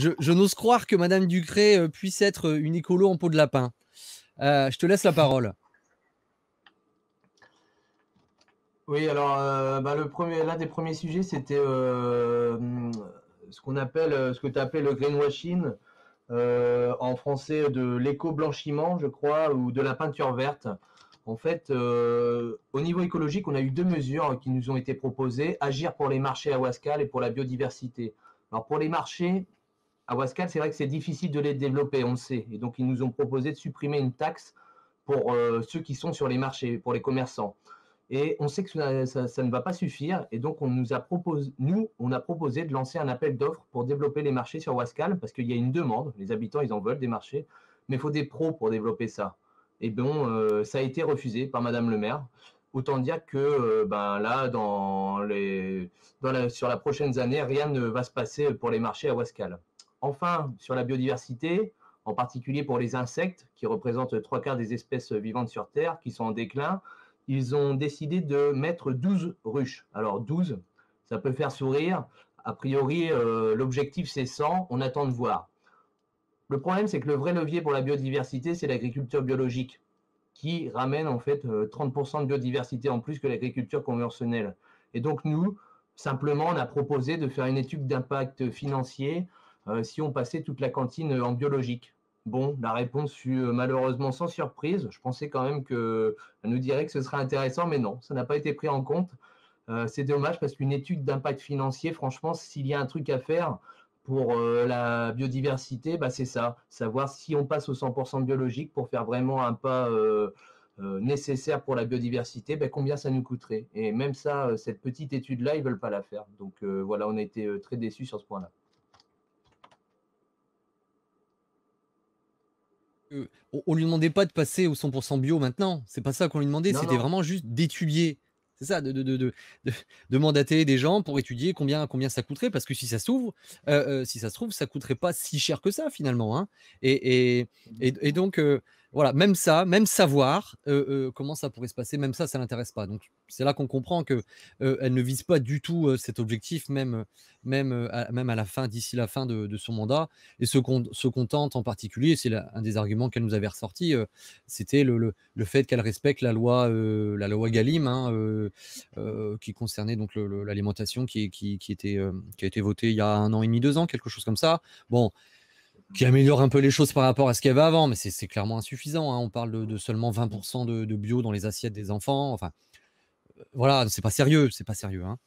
Je, n'ose croire que Madame Ducré euh, puisse être une écolo en peau de lapin. Euh, je te laisse la parole. Oui, alors bah, le premier, l'un des premiers sujets, c'était ce qu'on appelle, ce que tu appelles le greenwashing, en français de l'éco-blanchiment, je crois, ou de la peinture verte. En fait, euh, au niveau écologique, on a eu deux mesures qui nous ont été proposées agir pour les marchés à Wascal et pour la biodiversité. Alors, pour les marchés, à Wascal, c'est vrai que c'est difficile de les développer, on le sait. Et donc, ils nous ont proposé de supprimer une taxe pour euh, ceux qui sont sur les marchés, pour les commerçants. Et on sait que ça, ne va pas suffire. Et donc, on nous a proposé, nous, on a proposé de lancer un appel d'offres pour développer les marchés sur Wascal, parce qu'il y a une demande. Les habitants, ils en veulent des marchés. Mais il faut des pros pour développer ça et bon, euh, ça a été refusé par Madame le maire. Autant dire que euh, ben, là, dans les, sur la prochaine année, rien ne va se passer pour les marchés à Wascal. Enfin, sur la biodiversité, en particulier pour les insectes, qui représentent trois quarts des espèces vivantes sur Terre, qui sont en déclin, ils ont décidé de mettre 12 ruches. Alors 12, ça peut faire sourire. A priori, euh, l'objectif c'est 100, on attend de voir. Le problème, c'est que le vrai levier pour la biodiversité, c'est l'agriculture biologique, qui ramène en fait 30% euh, de biodiversité en plus que l'agriculture conventionnelle. Et donc nous, simplement, on a proposé de faire une étude d'impact financier si on passait toute la cantine en biologique. Bon, la réponse fut euh, malheureusement sans surprise. Je pensais quand même qu'elle nous dirait que ce serait intéressant, mais non, ça n'a pas été pris en compte. c'est dommage parce qu'une étude d'impact financier, franchement, s'il y a un truc à faire, pour euh, la biodiversité, bah, c'est ça, savoir si on passe au 100% biologique pour faire vraiment un pas euh, euh, nécessaire pour la biodiversité, bah, combien ça nous coûterait? Et même ça, cette petite étude-là, ils veulent pas la faire. Donc voilà, on a été très déçus sur ce point-là. On lui demandait pas de passer au 100% bio maintenant. C'est pas ça qu'on lui demandait. C'était vraiment juste d'étudier c'est ça, de, de, mandater des gens pour étudier combien, combien ça coûterait, parce que si ça s'ouvre, euh, euh, si ça se trouve, ça coûterait pas si cher que ça finalement. Hein. Et, et, donc, euh, voilà, même ça, même savoir comment ça pourrait se passer, même ça, ça l'intéresse pas. Donc c'est là qu'on comprend que elle ne vise pas du tout cet objectif, même, même, à, même à la fin, d'ici la fin de, son mandat. Et qu'on se contente en particulier, c'est un des arguments qu'elle nous avait ressorti, c'était le, le, fait qu'elle respecte la loi, la loi Galim, hein, qui concernait donc l'alimentation, qui, qui, qui, était, qui a été votée il y a un an et demi, deux ans, quelque chose comme ça. Bon qui améliore un peu les choses par rapport à ce qu'il y avait avant, mais c'est clairement insuffisant. Hein. On parle de, seulement 20% de, bio dans les assiettes des enfants. Enfin, euh, voilà, c'est pas sérieux, c'est pas sérieux. Hein.